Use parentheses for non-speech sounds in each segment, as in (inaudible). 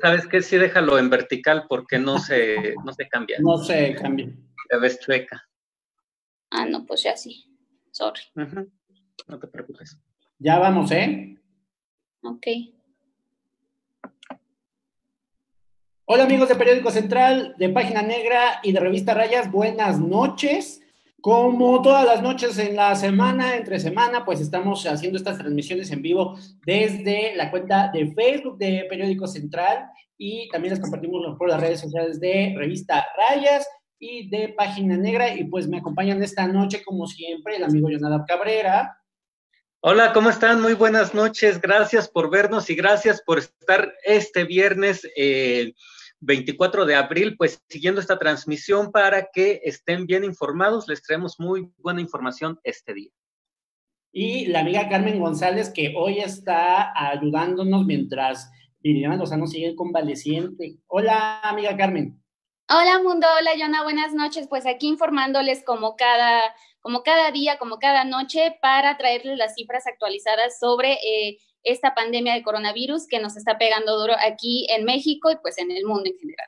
¿Sabes qué? Sí, déjalo en vertical porque no se, (laughs) no se cambia. No se cambia. La ves chueca. Ah, no, pues ya sí. Sorry. No te preocupes. Ya vamos, ¿eh? Ok. Hola amigos de Periódico Central, de Página Negra y de Revista Rayas, buenas noches. Como todas las noches en la semana, entre semana, pues estamos haciendo estas transmisiones en vivo desde la cuenta de Facebook de Periódico Central y también las compartimos por las redes sociales de Revista Rayas y de Página Negra. Y pues me acompañan esta noche, como siempre, el amigo Jonadab Cabrera. Hola, ¿cómo están? Muy buenas noches. Gracias por vernos y gracias por estar este viernes. Eh, 24 de abril, pues siguiendo esta transmisión para que estén bien informados. Les traemos muy buena información este día. Y la amiga Carmen González, que hoy está ayudándonos mientras Viridiana Lozano sigue convaleciente. Hola, amiga Carmen. Hola, mundo. Hola, Yona. Buenas noches. Pues aquí informándoles como cada, como cada día, como cada noche, para traerles las cifras actualizadas sobre eh, esta pandemia de coronavirus que nos está pegando duro aquí en México y pues en el mundo en general.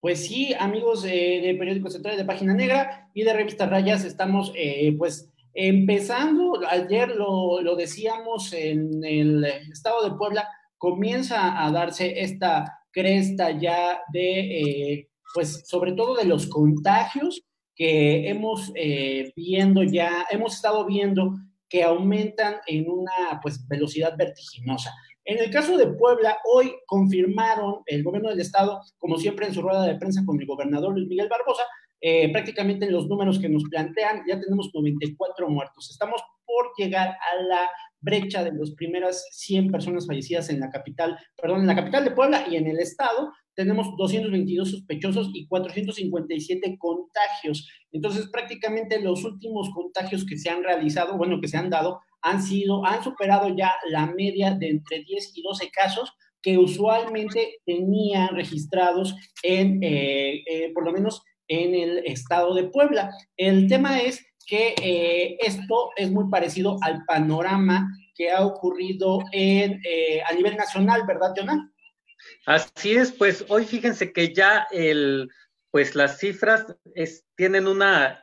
Pues sí, amigos de Periódico Central de Página Negra y de Revista Rayas, estamos eh, pues empezando, ayer lo, decíamos en el estado de Puebla, comienza a darse esta cresta ya de, eh, pues sobre todo de los contagios que hemos eh, viendo ya, hemos estado viendo que aumentan en una pues, velocidad vertiginosa. En el caso de Puebla, hoy confirmaron el gobierno del estado, como siempre en su rueda de prensa con el gobernador Luis Miguel Barbosa, eh, prácticamente los números que nos plantean, ya tenemos 94 muertos. Estamos por llegar a la brecha de las primeras 100 personas fallecidas en la capital, perdón, en la capital de Puebla y en el estado, tenemos 222 sospechosos y 457 contagios. Entonces, prácticamente los últimos contagios que se han realizado, bueno, que se han dado, han sido, han superado ya la media de entre 10 y 12 casos que usualmente tenían registrados en, eh, eh, por lo menos en el estado de Puebla. El tema es que eh, esto es muy parecido al panorama que ha ocurrido en, a nivel nacional, ¿verdad, Jonah? Así es, pues hoy fíjense que ya el, pues las cifras tienen una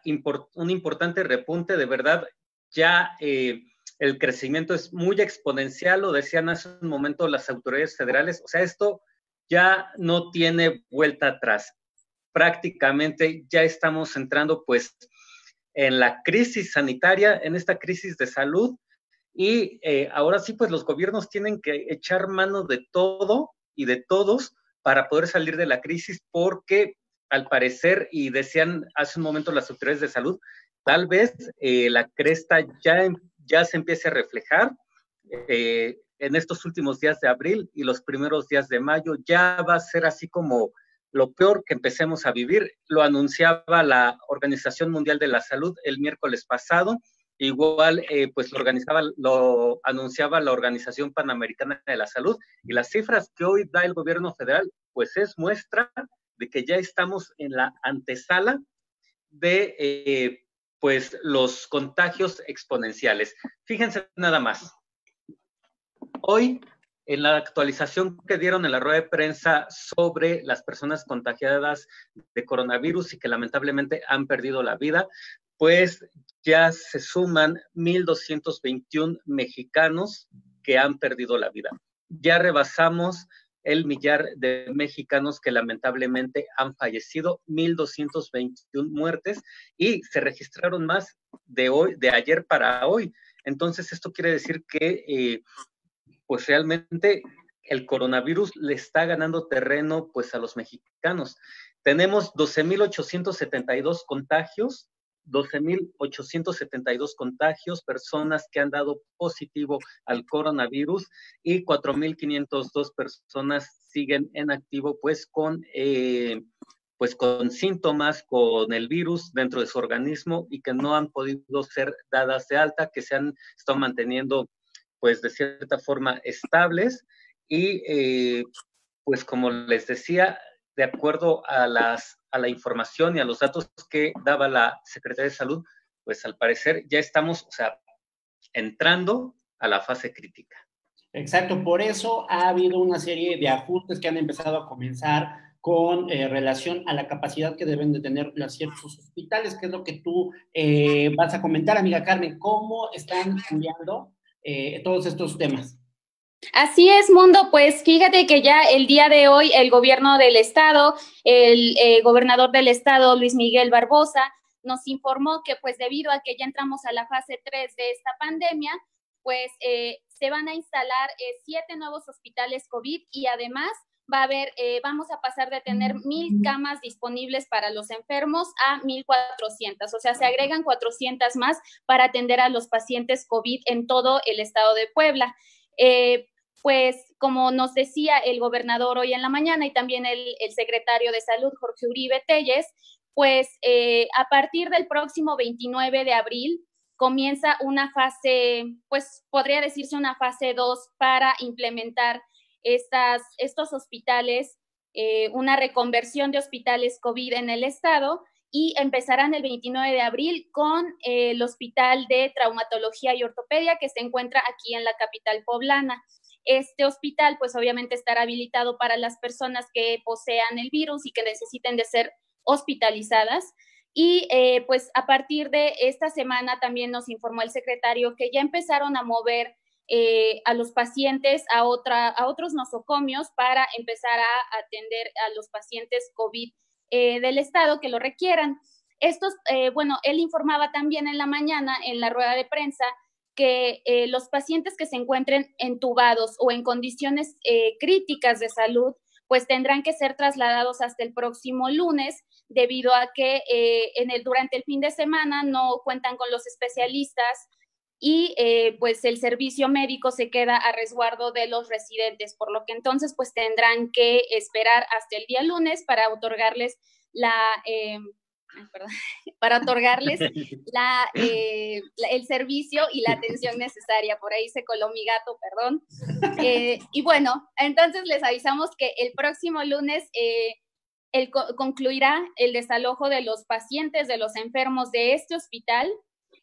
un importante repunte, de verdad, ya eh, el crecimiento es muy exponencial, lo decían hace un momento las autoridades federales, o sea, esto ya no tiene vuelta atrás. Prácticamente ya estamos entrando pues en la crisis sanitaria, en esta crisis de salud, y eh, ahora sí, pues los gobiernos tienen que echar mano de todo y de todos para poder salir de la crisis porque al parecer, y decían hace un momento las autoridades de salud, tal vez eh, la cresta ya, ya se empiece a reflejar eh, en estos últimos días de abril y los primeros días de mayo. Ya va a ser así como lo peor que empecemos a vivir. Lo anunciaba la Organización Mundial de la Salud el miércoles pasado Igual, eh, pues lo organizaba, lo anunciaba la Organización Panamericana de la Salud y las cifras que hoy da el gobierno federal, pues es muestra de que ya estamos en la antesala de, eh, pues, los contagios exponenciales. Fíjense nada más. Hoy, en la actualización que dieron en la rueda de prensa sobre las personas contagiadas de coronavirus y que lamentablemente han perdido la vida, pues ya se suman 1.221 mexicanos que han perdido la vida. Ya rebasamos el millar de mexicanos que lamentablemente han fallecido, 1.221 muertes y se registraron más de hoy, de ayer para hoy. Entonces, esto quiere decir que, eh, pues realmente el coronavirus le está ganando terreno, pues a los mexicanos. Tenemos 12.872 contagios 12.872 contagios, personas que han dado positivo al coronavirus y 4.502 personas siguen en activo pues con, eh, pues con síntomas con el virus dentro de su organismo y que no han podido ser dadas de alta, que se han estado manteniendo pues de cierta forma estables y eh, pues como les decía, de acuerdo a, las, a la información y a los datos que daba la Secretaría de Salud, pues al parecer ya estamos, o sea, entrando a la fase crítica. Exacto, por eso ha habido una serie de ajustes que han empezado a comenzar con eh, relación a la capacidad que deben de tener los ciertos hospitales, que es lo que tú eh, vas a comentar, amiga Carmen, cómo están cambiando eh, todos estos temas. Así es, Mundo. Pues fíjate que ya el día de hoy el gobierno del estado, el gobernador del estado, Luis Miguel Barbosa, nos informó que pues debido a que ya entramos a la fase 3 de esta pandemia, pues se van a instalar siete nuevos hospitales COVID y además va a haber, eh, vamos a pasar de tener mil camas disponibles para los enfermos a mil cuatrocientas, o sea, se agregan cuatrocientas más para atender a los pacientes COVID en todo el estado de Puebla. Eh, pues como nos decía el gobernador hoy en la mañana y también el, secretario de salud, Jorge Uribe Telles, pues eh, a partir del próximo 29 de abril comienza una fase, pues podría decirse una fase 2 para implementar estos hospitales, eh, una reconversión de hospitales COVID en el estado y empezarán el 29 de abril con eh, el Hospital de Traumatología y Ortopedia que se encuentra aquí en la capital poblana. Este hospital, pues obviamente estará habilitado para las personas que posean el virus y que necesiten de ser hospitalizadas. Y eh, pues a partir de esta semana también nos informó el secretario que ya empezaron a mover eh, a los pacientes a, otra, a otros nosocomios para empezar a atender a los pacientes COVID eh, del Estado que lo requieran. Estos, eh, bueno, él informaba también en la mañana en la rueda de prensa que los pacientes que se encuentren entubados o en condiciones críticas de salud, pues tendrán que ser trasladados hasta el próximo lunes debido a que en el, durante el fin de semana no cuentan con los especialistas y eh, pues el servicio médico se queda a resguardo de los residentes, por lo que entonces pues tendrán que esperar hasta el día lunes para otorgarles la... Eh, (laughs) para otorgarles (laughs) la, eh, el servicio y la atención necesaria. Por ahí se coló mi gato, perdón. y bueno, entonces les avisamos que el próximo lunes el, concluirá el desalojo de los pacientes, de los enfermos de este hospital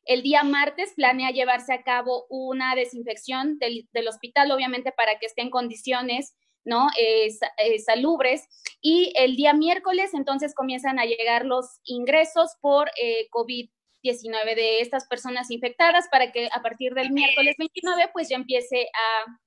el día martes planea llevarse a cabo una desinfección del, hospital, obviamente para que esté en condiciones ¿no? Eh, eh, salubres. Y el día miércoles entonces comienzan a llegar los ingresos por eh, COVID-19 de estas personas infectadas para que a partir del miércoles 29 pues ya empiece a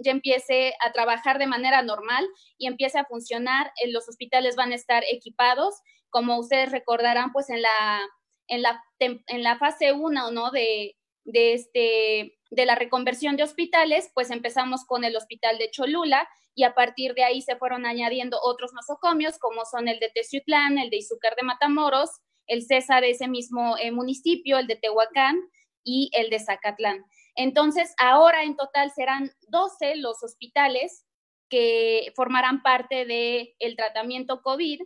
ya empiece a trabajar de manera normal y empiece a funcionar. Los hospitales van a estar equipados. Como ustedes recordarán, pues en la en la, en la fase 1, ¿no? De, este, de la reconversión de hospitales, pues empezamos con el hospital de Cholula y a partir de ahí se fueron añadiendo otros nosocomios, como son el de Teciutlán, el de Izúcar de Matamoros, el CESA de ese mismo eh, municipio, el de Tehuacán y el de Zacatlán. Entonces, ahora en total serán 12 los hospitales que formarán parte del el tratamiento COVID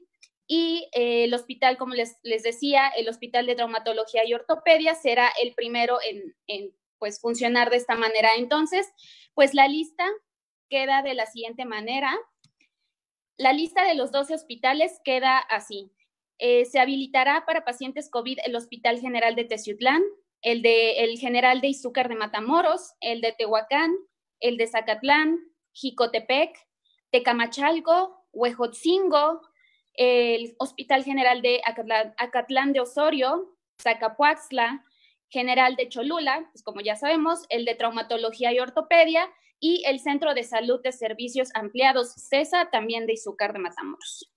y eh, el hospital, como les, les, decía, el Hospital de Traumatología y Ortopedia será el primero en, en pues, funcionar de esta manera. Entonces, pues la lista queda de la siguiente manera. La lista de los 12 hospitales queda así. Eh, se habilitará para pacientes COVID el Hospital General de Teciutlán, el, de, el General de Izúcar de Matamoros, el de Tehuacán, el de Zacatlán, Jicotepec, Tecamachalco, Huejotzingo, el Hospital General de Acatlán, de Osorio, Zacapuaxla, General de Cholula, pues como ya sabemos, el de Traumatología y Ortopedia y el Centro de Salud de Servicios Ampliados, CESA, también de Izúcar de Matamoros.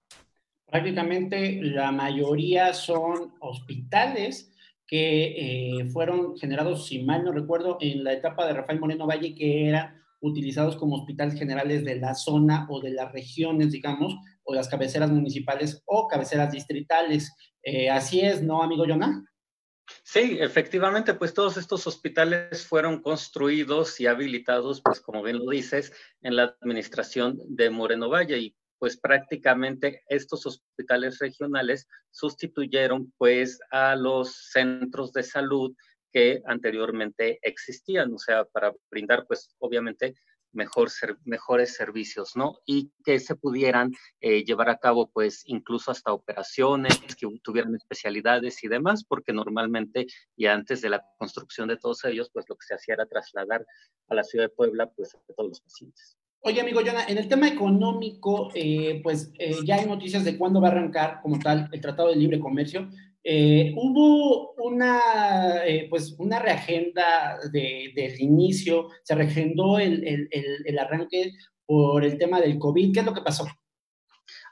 Prácticamente la mayoría son hospitales que eh, fueron generados, si mal no recuerdo, en la etapa de Rafael Moreno Valle, que eran utilizados como hospitales generales de la zona o de las regiones, digamos, o las cabeceras municipales o cabeceras distritales. Eh, así es, ¿no, amigo Jonah? Sí, efectivamente, pues todos estos hospitales fueron construidos y habilitados, pues como bien lo dices, en la administración de Moreno Valle y pues prácticamente estos hospitales regionales sustituyeron pues a los centros de salud que anteriormente existían, o sea, para brindar pues obviamente mejor mejores servicios, ¿no? Y que se pudieran eh, llevar a cabo, pues, incluso hasta operaciones, que tuvieran especialidades y demás, porque normalmente, y antes de la construcción de todos ellos, pues, lo que se hacía era trasladar a la ciudad de Puebla, pues, a todos los pacientes. Oye, amigo Jonah, en el tema económico, eh, pues eh, ya hay noticias de cuándo va a arrancar como tal el Tratado de Libre Comercio. Eh, hubo una, pues una reagenda de, del inicio, se reagendó el, el, el, arranque por el tema del COVID. ¿Qué es lo que pasó?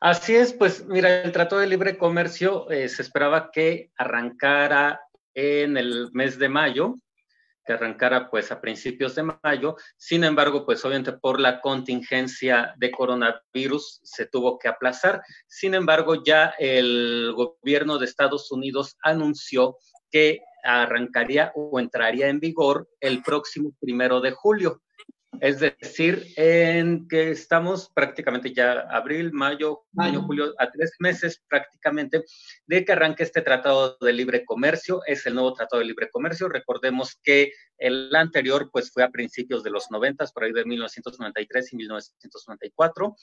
Así es, pues mira, el Tratado de Libre Comercio se esperaba que arrancara en el mes de mayo, que arrancara pues a principios de mayo. Sin embargo, pues obviamente por la contingencia de coronavirus se tuvo que aplazar. Sin embargo, ya el gobierno de Estados Unidos anunció que arrancaría o entraría en vigor el próximo primero de julio. Es decir, en que estamos prácticamente ya abril, mayo, mayo, julio, a tres meses prácticamente de que arranque este tratado de libre comercio. Es el nuevo tratado de libre comercio. Recordemos que el anterior pues fue a principios de los 90, por ahí de 1993 y 1994.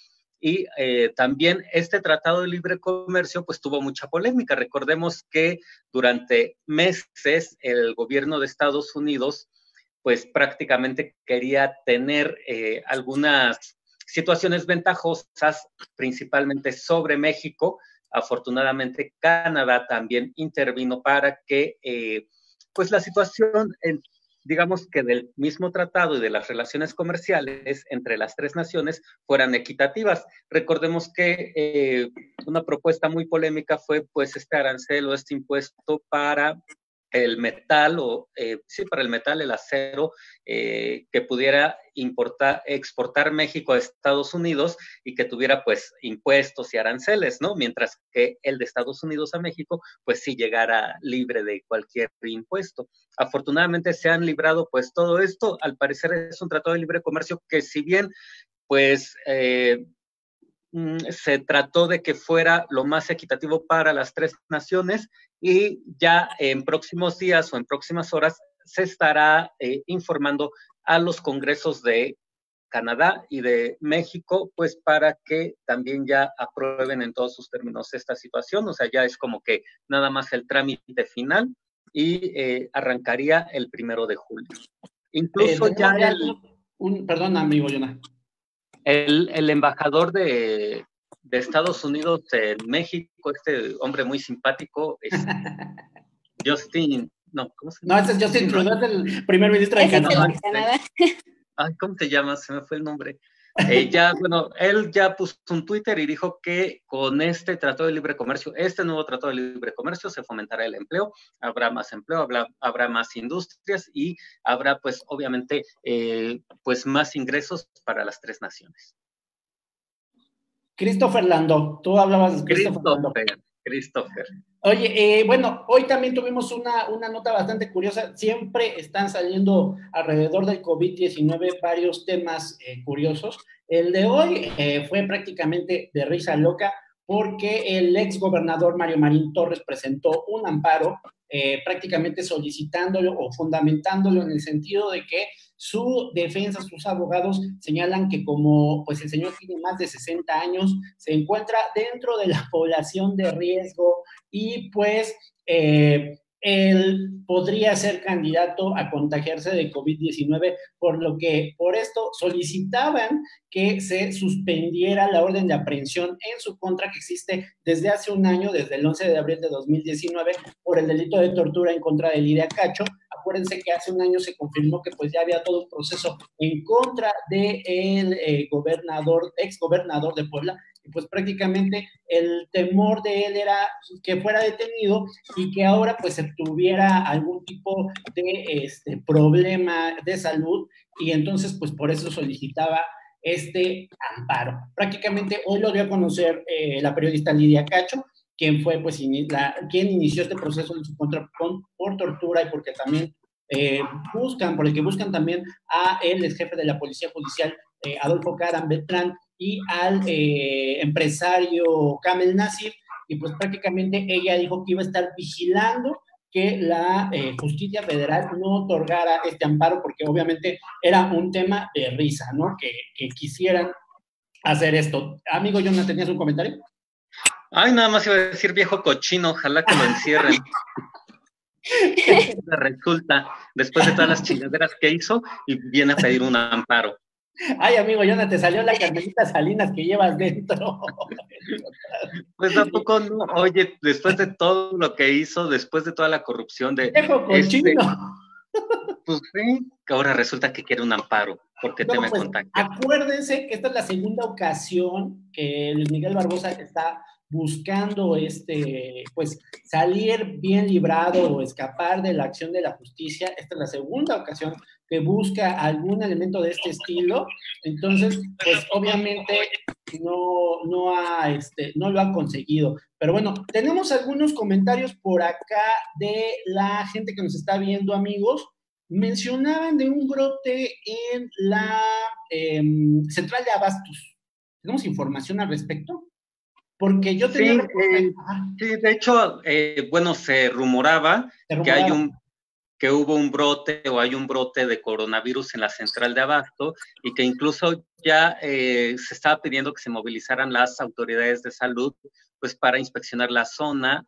Y eh, también este tratado de libre comercio pues tuvo mucha polémica. Recordemos que durante meses el gobierno de Estados Unidos pues prácticamente quería tener eh, algunas situaciones ventajosas, principalmente sobre México. Afortunadamente, Canadá también intervino para que, eh, pues, la situación, digamos que del mismo tratado y de las relaciones comerciales entre las tres naciones fueran equitativas. Recordemos que eh, una propuesta muy polémica fue, pues, este arancel o este impuesto para el metal o eh, sí para el metal el acero eh, que pudiera importar exportar México a Estados Unidos y que tuviera pues impuestos y aranceles no mientras que el de Estados Unidos a México pues sí llegara libre de cualquier impuesto. Afortunadamente se han librado pues todo esto. Al parecer es un tratado de libre comercio que si bien pues eh, mm, se trató de que fuera lo más equitativo para las tres naciones y ya en próximos días o en próximas horas se estará eh, informando a los congresos de Canadá y de México, pues para que también ya aprueben en todos sus términos esta situación. O sea, ya es como que nada más el trámite final y eh, arrancaría el primero de julio. Incluso eh, ya el, un, perdón, amigo Jonah. El, el embajador de, de Estados Unidos en México, este hombre muy simpático, es (laughs) Justin, no, ¿cómo se llama? No, ese es Justin Trudeau, es el primer ministro de Canadá. Ay, ¿cómo te llamas? Se me fue el nombre. Eh, ya, bueno, él ya puso un Twitter y dijo que con este Tratado de Libre Comercio, este nuevo Tratado de Libre Comercio, se fomentará el empleo, habrá más empleo, habrá, habrá más industrias y habrá, pues, obviamente, eh, pues, más ingresos para las tres naciones. Christopher Landó, tú hablabas de Christopher, Christopher. Oye, eh, bueno, hoy también tuvimos una, una, nota bastante curiosa. Siempre están saliendo alrededor del COVID-19 varios temas eh, curiosos. El de hoy eh, fue prácticamente de risa loca porque el ex gobernador Mario Marín Torres presentó un amparo prácticamente solicitándolo o fundamentándolo en el sentido de que su defensa, sus abogados señalan que como pues el señor tiene más de 60 años, se encuentra dentro de la población de riesgo y pues eh, él podría ser candidato a contagiarse de COVID-19, por lo que por esto solicitaban que se suspendiera la orden de aprehensión en su contra que existe desde hace un año, desde el 11 de abril de 2019, por el delito de tortura en contra de Lidia Cacho, acuérdense que hace un año se confirmó que pues ya había todo un proceso en contra del de eh, gobernador, ex gobernador de Puebla, y pues prácticamente el temor de él era que fuera detenido y que ahora pues tuviera algún tipo de este, problema de salud y entonces pues por eso solicitaba este amparo. Prácticamente hoy lo dio a conocer eh, la periodista Lidia Cacho, quien fue, pues, quien inició este proceso en su contra por tortura y porque también eh, buscan, por el que buscan también a él, el jefe de la Policía Judicial, eh, Adolfo Caram Beltrán, y al eh, empresario Kamel Nasir, y pues prácticamente ella dijo que iba a estar vigilando que la eh, justicia federal no otorgara este amparo, porque obviamente era un tema de risa, ¿no? Que, que quisieran hacer esto. Amigo Jonathan, ¿tenías un comentario? Ay, nada más iba a decir viejo cochino, ojalá que lo encierren. (laughs) Resulta, después de todas las chingaderas que hizo, y viene a pedir un amparo. Ay, amigo Jonathan, te salió la carmelita Salinas que llevas dentro. (laughs) Pues tampoco no. Oye, después de todo lo que hizo, después de toda la corrupción de. Viejo este, pues sí, ahora resulta que quiere un amparo. porque te me pues, contacta? Acuérdense que esta es la segunda ocasión que Luis Miguel Barbosa está buscando este, pues, salir bien librado o escapar de la acción de la justicia. Esta es la segunda ocasión que busca algún elemento de este estilo. Entonces, pues obviamente no, no, ha, este, no lo ha conseguido. Pero bueno, tenemos algunos comentarios por acá de la gente que nos está viendo, amigos. Mencionaban de un brote en la em, central de abastos. ¿Tenemos información al respecto? Porque yo tenía... Sí, eh, de hecho, eh, bueno, se rumoraba, que hay un que hubo un brote o hay un brote de coronavirus en la central de abasto y que incluso ya eh, se estaba pidiendo que se movilizaran las autoridades de salud pues para inspeccionar la zona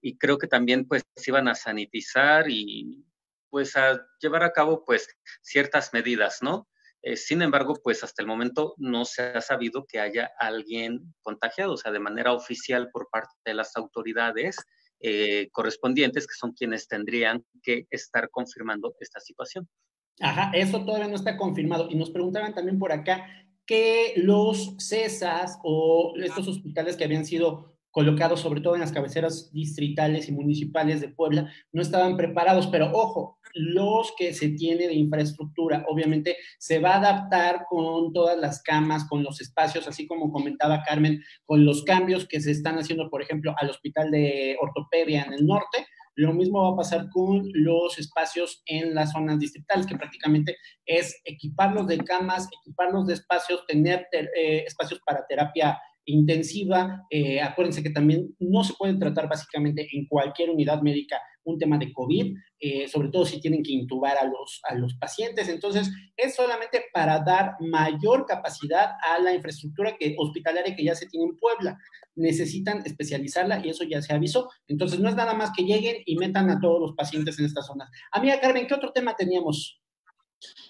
y creo que también pues se iban a sanitizar y pues a llevar a cabo pues ciertas medidas, ¿no? Eh, sin embargo, pues hasta el momento no se ha sabido que haya alguien contagiado, o sea, de manera oficial por parte de las autoridades eh, correspondientes, que son quienes tendrían que estar confirmando esta situación. Ajá, eso todavía no está confirmado. Y nos preguntaban también por acá que los CESAS o estos hospitales que habían sido colocados sobre todo en las cabeceras distritales y municipales de Puebla, no estaban preparados, pero ojo, los que se tiene de infraestructura, obviamente se va a adaptar con todas las camas, con los espacios, así como comentaba Carmen, con los cambios que se están haciendo, por ejemplo, al Hospital de Ortopedia en el norte, lo mismo va a pasar con los espacios en las zonas distritales, que prácticamente es equiparlos de camas, equiparlos de espacios, tener eh, espacios para terapia intensiva. Eh, acuérdense que también no se puede tratar básicamente en cualquier unidad médica un tema de COVID, eh, sobre todo si tienen que intubar a los, a los pacientes. Entonces, es solamente para dar mayor capacidad a la infraestructura que, hospitalaria que ya se tiene en Puebla. Necesitan especializarla y eso ya se avisó. Entonces, no es nada más que lleguen y metan a todos los pacientes en estas zonas. Amiga Carmen, ¿qué otro tema teníamos?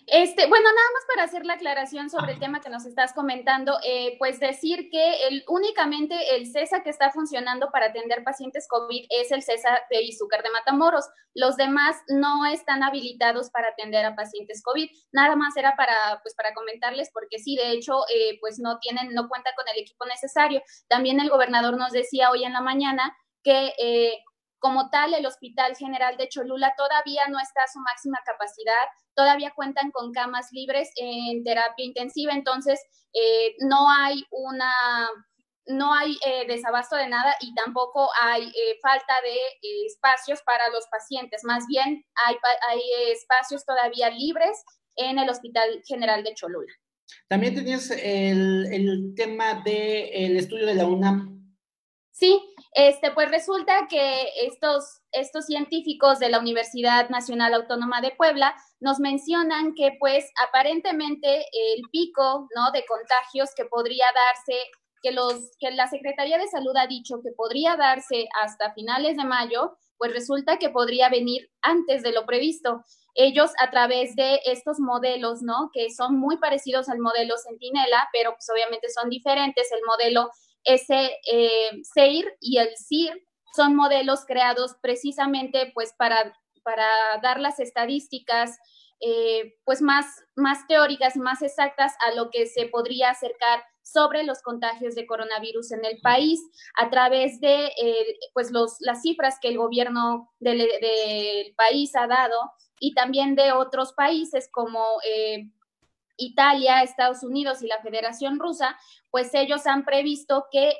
Este, bueno, nada más para hacer la aclaración sobre el tema que nos estás comentando, eh, pues decir que el, únicamente el CESA que está funcionando para atender pacientes COVID es el CESA de Izúcar de Matamoros. Los demás no están habilitados para atender a pacientes COVID. Nada más era para, pues, para comentarles, porque sí, de hecho, eh, pues no tienen, no cuenta con el equipo necesario. También el gobernador nos decía hoy en la mañana que eh, como tal, el Hospital General de Cholula todavía no está a su máxima capacidad, todavía cuentan con camas libres en terapia intensiva, entonces eh, no hay una no hay eh, desabasto de nada y tampoco hay eh, falta de espacios para los pacientes. Más bien, hay, hay espacios todavía libres en el Hospital General de Cholula. También tenías el, el tema del estudio de la UNAM. Sí, este, pues resulta que estos, estos científicos de la Universidad Nacional Autónoma de Puebla nos mencionan que pues aparentemente el pico ¿no? de contagios que podría darse, que, los, que la Secretaría de Salud ha dicho que podría darse hasta finales de mayo, pues resulta que podría venir antes de lo previsto. Ellos a través de estos modelos, ¿no? Que son muy parecidos al modelo Centinela, pero pues obviamente son diferentes. El modelo ese eh, SEIR y el CIR son modelos creados precisamente pues para, para dar las estadísticas eh, pues más, más teóricas y más exactas a lo que se podría acercar sobre los contagios de coronavirus en el país a través de eh, pues los, las cifras que el gobierno del, del, país ha dado y también de otros países como Italia, Estados Unidos y la Federación Rusa, pues ellos han previsto que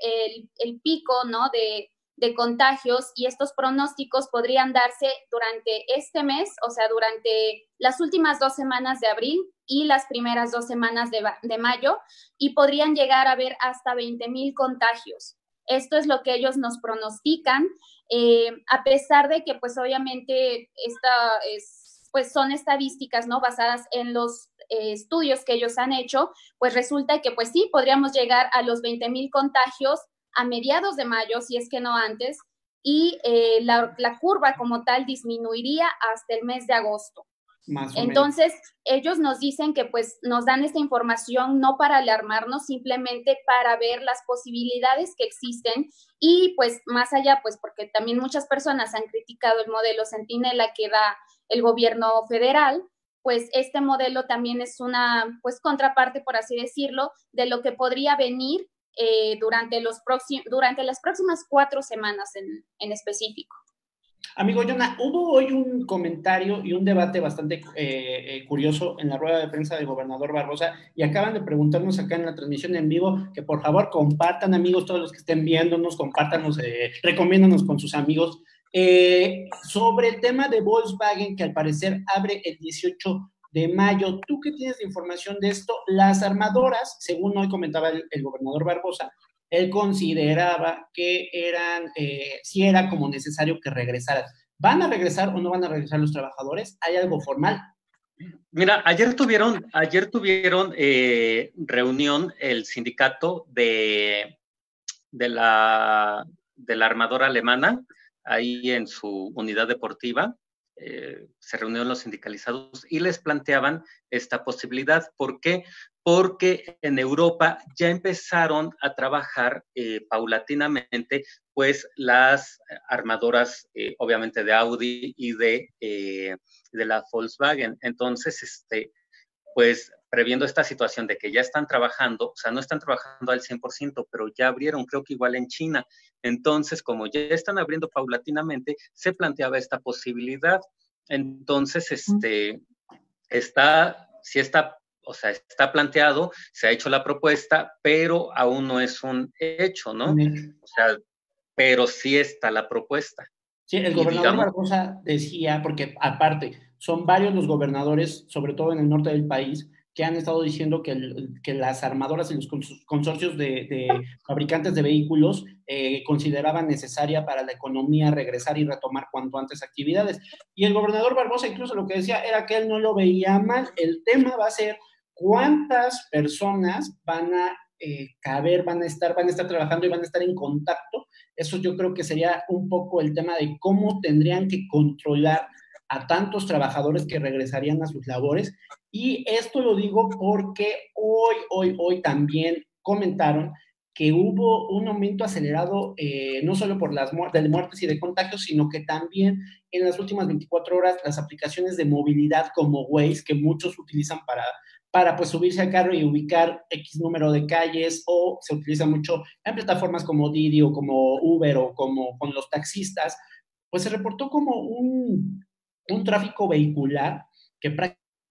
el, pico ¿no? de, contagios y estos pronósticos podrían darse durante este mes, o sea, durante las últimas dos semanas de abril y las primeras dos semanas de, de mayo, y podrían llegar a haber hasta 20 mil contagios. Esto es lo que ellos nos pronostican, eh, a pesar de que pues obviamente esta es, pues son estadísticas, ¿no? Basadas en los eh, estudios que ellos han hecho, pues resulta que pues sí, podríamos llegar a los 20 mil contagios a mediados de mayo, si es que no antes, y eh, la, la, curva como tal disminuiría hasta el mes de agosto. Entonces, ellos nos dicen que pues nos dan esta información no para alarmarnos, simplemente para ver las posibilidades que existen y pues más allá, pues porque también muchas personas han criticado el modelo Centinela que da el gobierno federal, pues este modelo también es una pues contraparte, por así decirlo, de lo que podría venir eh, durante, los durante las próximas cuatro semanas en, en específico. Amigo Jonah, hubo hoy un comentario y un debate bastante eh, eh, curioso en la rueda de prensa del gobernador Barbosa y acaban de preguntarnos acá en la transmisión en vivo que por favor compartan amigos, todos los que estén viéndonos, compártanos, eh, recomiéndanos con sus amigos eh, sobre el tema de Volkswagen que al parecer abre el 18 de mayo. ¿Tú qué tienes de información de esto? Las armadoras, según hoy comentaba el gobernador Barbosa, él consideraba que eran, eh, si era como necesario que regresaran. ¿Van a regresar o no van a regresar los trabajadores? ¿Hay algo formal? Mira, ayer tuvieron, ayer tuvieron eh, reunión el sindicato de, de, la, de la armadora alemana, ahí en su unidad deportiva. Eh, se reunieron los sindicalizados y les planteaban esta posibilidad. ¿Por qué? Porque en Europa ya empezaron a trabajar eh, paulatinamente, pues las armadoras, eh, obviamente de Audi y de, de la Volkswagen. Entonces, este, pues previendo esta situación de que ya están trabajando, o sea, no están trabajando al 100%, pero ya abrieron, creo que igual en China. Entonces, como ya están abriendo paulatinamente, se planteaba esta posibilidad. Entonces, este, está, sí está, o sea, está planteado, se ha hecho la propuesta, pero aún no es un hecho, ¿no? O sea, pero sí está la propuesta. Sí, el gobernador Barbosa decía, porque aparte, son varios los gobernadores, sobre todo en el norte del país, que han estado diciendo que, que las armadoras y los consorcios de, fabricantes de vehículos eh, consideraban necesaria para la economía regresar y retomar cuanto antes actividades. Y el gobernador Barbosa incluso lo que decía era que él no lo veía mal. El tema va a ser cuántas personas van a eh, caber, van a estar, van a estar trabajando y van a estar en contacto. Eso yo creo que sería un poco el tema de cómo tendrían que controlar a tantos trabajadores que regresarían a sus labores. Y esto lo digo porque hoy, hoy, hoy también comentaron que hubo un aumento acelerado eh, no solo por las de muertes y de contagios, sino que también en las últimas 24 horas las aplicaciones de movilidad como Waze, que muchos utilizan para, para pues subirse al carro y ubicar X número de calles, o se utiliza mucho en plataformas como Didi o como Uber o como con los taxistas, pues se reportó como un, un tráfico vehicular que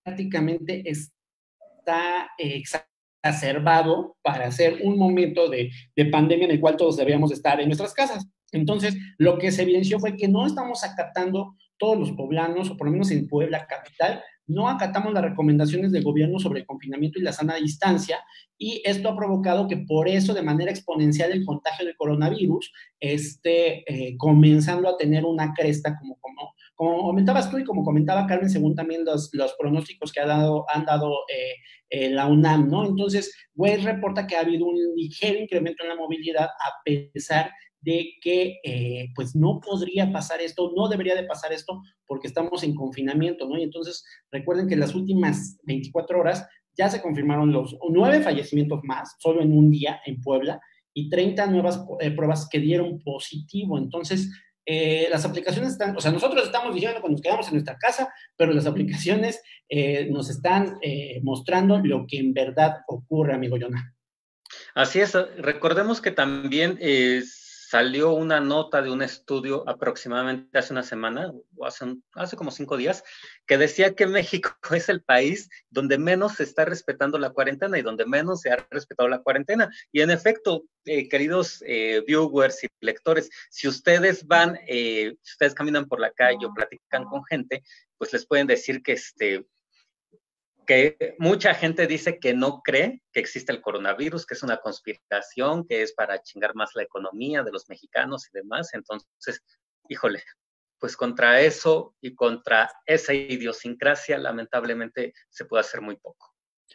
prácticamente está exacerbado para hacer un momento de, de pandemia en el cual todos debíamos estar en nuestras casas. Entonces, lo que se evidenció fue que no estamos acatando todos los poblanos, o por lo menos en Puebla capital, no acatamos las recomendaciones del gobierno sobre el confinamiento y la sana distancia, y esto ha provocado que por eso de manera exponencial el contagio del coronavirus esté eh, comenzando a tener una cresta como, como, como comentabas tú y como comentaba Carmen, según también los, pronósticos que ha dado, han dado eh, eh, la UNAM, ¿no? Entonces, Waze reporta que ha habido un ligero incremento en la movilidad a pesar de que eh, pues no podría pasar esto, no debería de pasar esto porque estamos en confinamiento, ¿no? Y entonces recuerden que en las últimas 24 horas ya se confirmaron los nueve fallecimientos más, solo en un día en Puebla, y 30 nuevas pruebas que dieron positivo. Entonces, eh, las aplicaciones están, o sea, nosotros estamos diciendo cuando nos quedamos en nuestra casa, pero las aplicaciones nos están mostrando lo que en verdad ocurre, amigo Jonah. Así es, recordemos que también es salió una nota de un estudio aproximadamente hace una semana, o hace, hace como cinco días, que decía que México (laughs) es el país donde menos se está respetando la cuarentena y donde menos se ha respetado la cuarentena. Y en efecto, eh, queridos eh, viewers y lectores, si ustedes van, eh, si ustedes caminan por la calle o platican con gente, pues les pueden decir que este, que mucha gente dice que no cree que existe el coronavirus, que es una conspiración, que es para chingar más la economía de los mexicanos y demás. Entonces, híjole, pues contra eso y contra esa idiosincrasia, lamentablemente se puede hacer muy poco.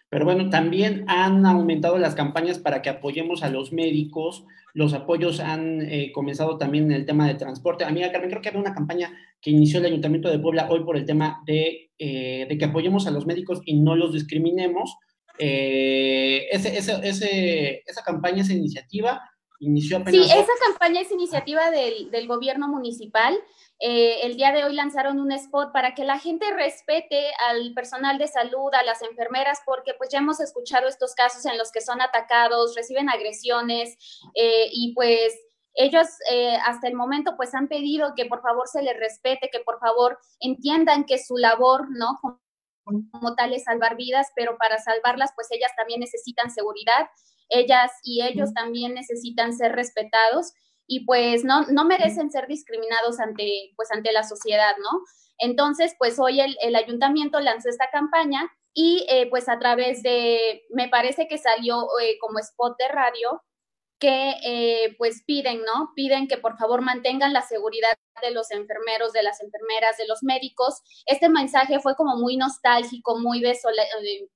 Pero bueno, también han aumentado las campañas para que apoyemos a los médicos. Los apoyos han eh, comenzado también en el tema de transporte. Amiga Carmen, creo que había una campaña que inició el Ayuntamiento de Puebla hoy por el tema de, eh, de que apoyemos a los médicos y no los discriminemos. Eh, ese, ese, esa campaña, esa iniciativa inició. Sí, esa campaña es iniciativa del, del gobierno municipal. Eh, el día de hoy lanzaron un spot para que la gente respete al personal de salud, a las enfermeras, porque pues ya hemos escuchado estos casos en los que son atacados, reciben agresiones eh, y pues ellos eh, hasta el momento pues han pedido que por favor se les respete, que por favor entiendan que su labor, ¿no? Como tal es salvar vidas, pero para salvarlas pues ellas también necesitan seguridad, ellas y ellos también necesitan ser respetados y pues no, no merecen ser discriminados ante, pues ante la sociedad, ¿no? Entonces, pues hoy el, el ayuntamiento lanzó esta campaña y eh, pues a través de, me parece que salió eh, como spot de radio, que eh, pues piden, ¿no? Piden que por favor mantengan la seguridad de los enfermeros, de las enfermeras, de los médicos. Este mensaje fue como muy nostálgico, muy de,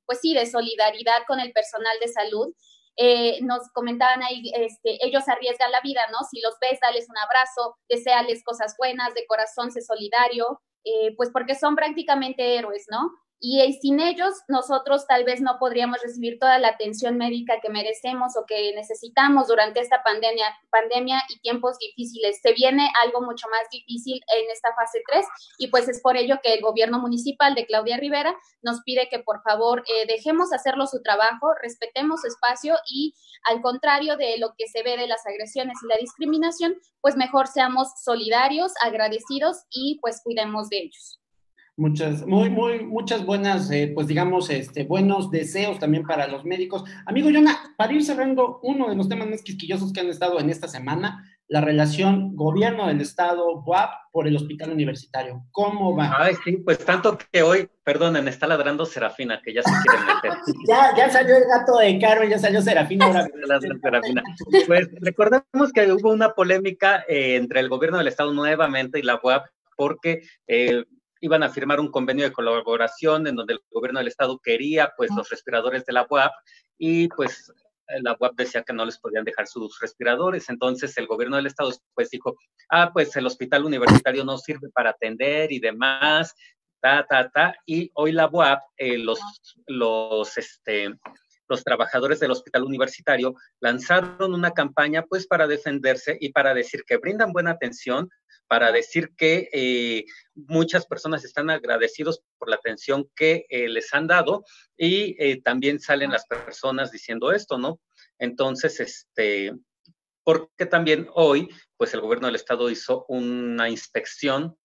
pues sí, de solidaridad con el personal de salud eh, nos comentaban ahí, este, ellos arriesgan la vida, ¿no? Si los ves, dales un abrazo, deseales cosas buenas, de corazón, sé solidario, eh, pues porque son prácticamente héroes, ¿no? Y eh, sin ellos nosotros tal vez no podríamos recibir toda la atención médica que merecemos o que necesitamos durante esta pandemia, pandemia y tiempos difíciles. Se viene algo mucho más difícil en esta fase 3 y pues es por ello que el gobierno municipal de Claudia Rivera nos pide que por favor eh, dejemos hacerlo su trabajo, respetemos su espacio y al contrario de lo que se ve de las agresiones y la discriminación, pues mejor seamos solidarios, agradecidos y pues cuidemos de ellos. Muchas, muy, muy, muchas buenas, eh, pues digamos, este, buenos deseos también para los médicos. Amigo Yona, para ir cerrando uno de los temas más quisquillosos que han estado en esta semana, la relación gobierno del Estado, WAP, por el hospital universitario. ¿Cómo va? Ay, sí, pues tanto que hoy, perdonen, está ladrando Serafina, que ya se quiere meter. (laughs) ya, ya salió el gato de Carmen, ya salió Serafina. (laughs) Ahora... Serafina. Pues recordemos que hubo una polémica eh, entre el gobierno del Estado nuevamente y la WAP, porque eh, iban a firmar un convenio de colaboración en donde el gobierno del estado quería pues los respiradores de la UAP y pues la UAP decía que no les podían dejar sus respiradores. Entonces el gobierno del estado pues dijo, ah, pues el hospital universitario no sirve para atender y demás, ta, ta, ta. Y hoy la UAP, eh, los, los, este, los trabajadores del hospital universitario lanzaron una campaña pues para defenderse y para decir que brindan buena atención, para decir que eh, muchas personas están agradecidos por la atención que eh, les han dado y eh, también salen las personas diciendo esto, ¿no? Entonces, este, porque también hoy, pues el gobierno del estado hizo una inspección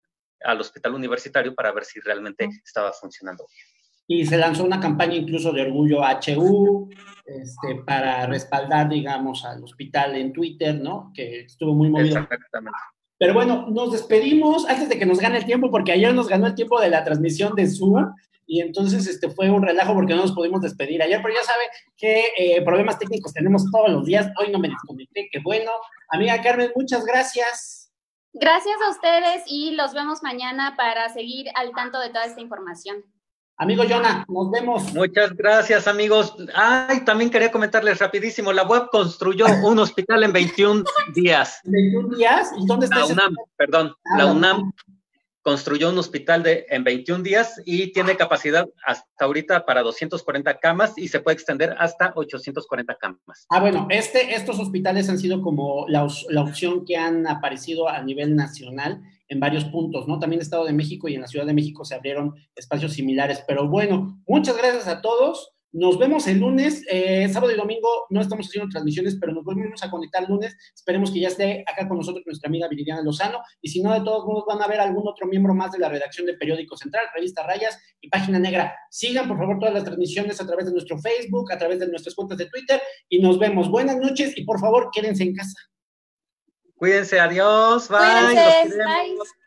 al hospital universitario para ver si realmente estaba funcionando bien. Y se lanzó una campaña incluso de orgullo HU este, para respaldar, digamos, al hospital en Twitter, ¿no? Que estuvo muy movido. Exactamente. Pero bueno, nos despedimos antes de que nos gane el tiempo, porque ayer nos ganó el tiempo de la transmisión de Zoom y entonces este fue un relajo porque no nos pudimos despedir ayer, pero ya sabe que eh, problemas técnicos tenemos todos los días. Hoy no me desconecté, qué bueno. Amiga Carmen, muchas gracias. Gracias a ustedes y los vemos mañana para seguir al tanto de toda esta información. Amigo Jonah, nos vemos. Muchas gracias, amigos. Ay, también quería comentarles rapidísimo, la web construyó un hospital en 21 días. ¿21 días? ¿Y dónde está? La UNAM, perdón, ah, la UNAM construyó un hospital de, en 21 días y tiene capacidad hasta ahorita para 240 camas y se puede extender hasta 840 camas. Ah, bueno, este, estos hospitales han sido como la, la opción que han aparecido a nivel nacional en varios puntos, ¿no? También en Estado de México y en la Ciudad de México se abrieron espacios similares. Pero bueno, muchas gracias a todos. Nos vemos el lunes, eh, sábado y domingo no estamos haciendo transmisiones, pero nos volvemos a conectar el lunes. Esperemos que ya esté acá con nosotros nuestra amiga Viridiana Lozano. Y si no, de todos modos van a ver algún otro miembro más de la redacción de Periódico Central, Revista Rayas y Página Negra. Sigan, por favor, todas las transmisiones a través de nuestro Facebook, a través de nuestras cuentas de Twitter. Y nos vemos. Buenas noches y por favor, quédense en casa. Cuídense, adiós, bye. bye.